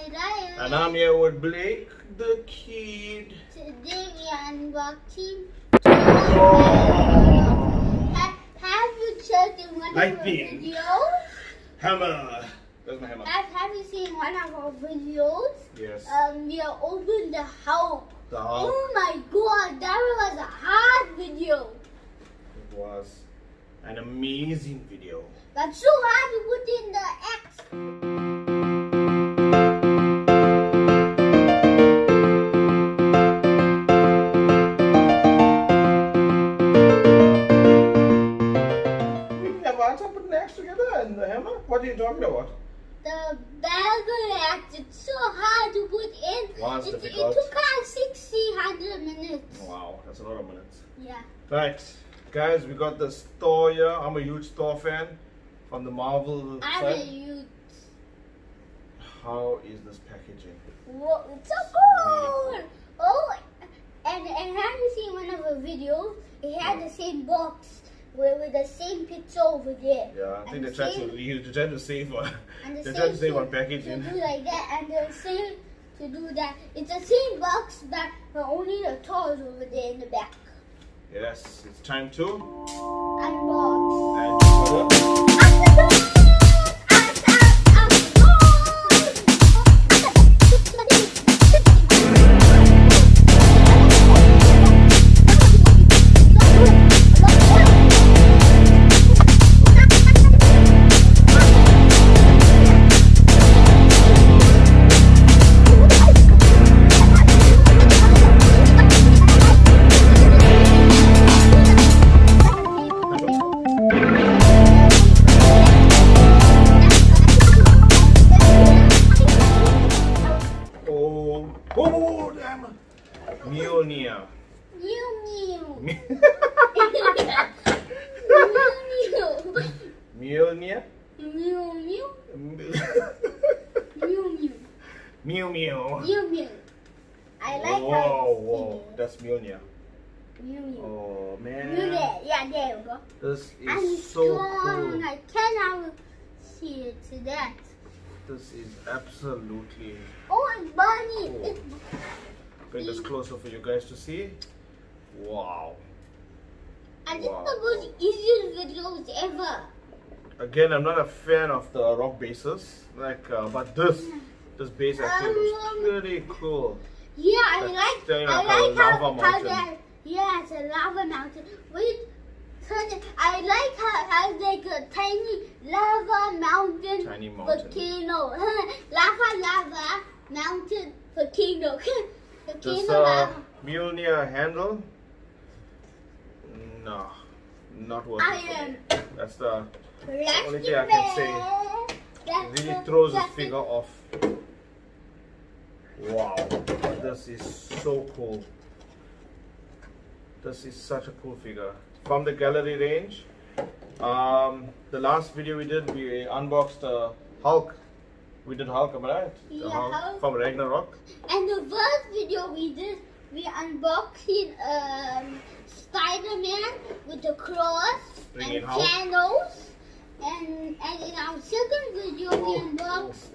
And I'm here with Blake, the kid. Today we are unboxing. Oh, Ha- Have you checked in one of our Lightning. videos? hammer. There's my hammer. Have, have you seen one of our videos? Yes. Um, we are open the Hulk. The Hulk. Oh my god, that was a hard video. It was an amazing video. But so hard to put in the X. talking about? The X, it's so hard to put in. Was it, it took us 600 minutes. Wow, that's a lot of minutes. Yeah. Right, guys, we got the Thor here. I'm a huge Thor fan from the Marvel I'm a side. youth. How is this packaging? Whoa, it's so cool! Oh, and, and have you seen one of our videos? It had the same box with, with the same picture over there. Yeah, I think they tried to they tried to save on And the they tried to save to- on packaging. To do like that, and the same to do that. It's the same box, but but only the toys over there in the back. Yes, it's time to Unbox. and Mjolnir. Mew mew. Mew Mjolnir. mew. Mew mew. Mew Mew mew. Mew. Mew mew. I like Whoa, how whoa, that's Mjolnir. Mew mew. Oh Mew man, there. Yeah, there we go. this is so strong. cool. I cannot see it to that. This is absolutely. Oh, it's burning. Cool. It's Bring this closer for you guys to see. Wow. And this Wow. is the most easiest videos ever. Again, I'm not a fan of the rock bases, like, uh, but this, this base actually looks Um, pretty cool. Yeah, I like I at a like how, lava how mountain. that yeah, it's a lava mountain. Wait, I like how it has like a tiny lava mountain, Tiny mountain. volcano. lava lava mountain volcano. Volcano uh, lava. Mjolnir handle, no, not working I for me. That's the only thing I can say. That's really the throws plastic- figure off. Wow, this is so cool. This is such a cool figure. From the gallery range, um, the last video we did, we unboxed uh, Hulk. We did Hulk, am I right? Yeah, Hulk. from Ragnarok. And the first video we did, we unboxing um, Spider-Man with the cross Bringing and Hulk. candles. And, and in our second video, we unboxed.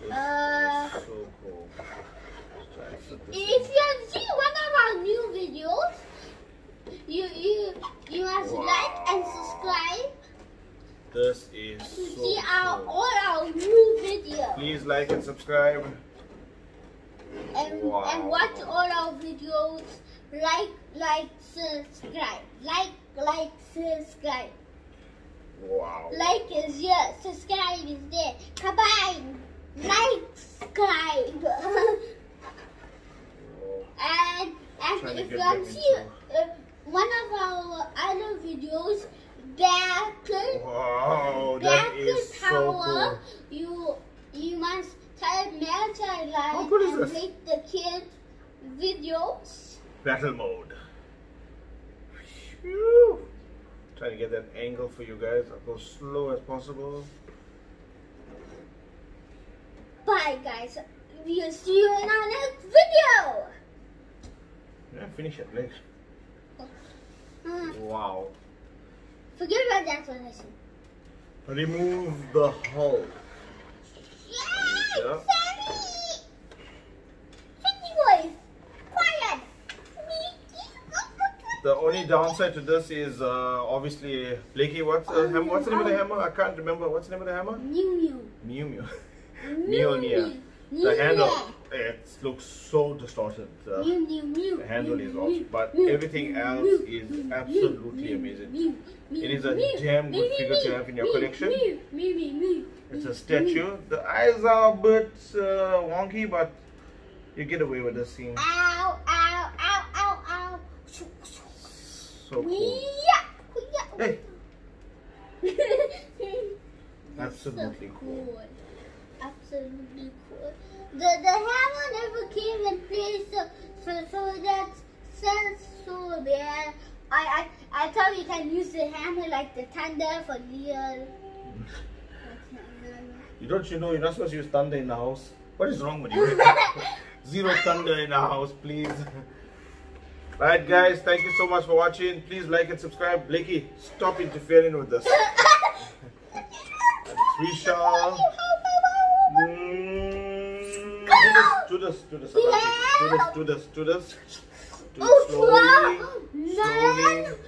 This Uh, so cool. Let's try and flip this If you have seen one of our new videos, you you you must like and subscribe This is so see our cool. all our new videos Please like and subscribe. and Wow. and watch all our videos. Like like subscribe like like subscribe. Wow. Like is yes, subscribe is there. Combine, like, subscribe. and and if you them seen into- uh, one of our other videos, Backer, Wow, that Backer is so cool. you you must type Magic Line good and this? make the kids videos. Battle mode. Phew. Trying to get that angle for you guys. I'll go slow as possible. Bye guys. We'll see you in our next video. Yeah, finish it, Blake. Uh, Wow. forget about that one. Listen. Remove the hull. Yeah. The only downside to this is uh, obviously Blakey. What's uh, oh, what's the name of the hammer? I can't remember. What's the name of the hammer? Mew Mew. Mew Mew. Mew mew. The handle it looks so distorted. Uh, the handle is off, but everything else is absolutely amazing. It is a damn good figure to have in your collection. It's a statue. The eyes are a bit uh, wonky, but you get away with this scene. Ow, ow, ow, ow, ow. So cool. Hey, absolutely cool. Absolutely cool. The the hammer never came in place, so so, so that's sense so bad. I, I I thought you can use the hammer like the thunder for real. You don't you know you're not supposed to use thunder in the house? What is wrong with you? Zero thunder in the house, please. Alright guys, thank you so much for watching. Please like and subscribe. Blakey, stop interfering with us. We shall this, do this, do this, do this, do this, do this. Do it Oh, slowly, slowly.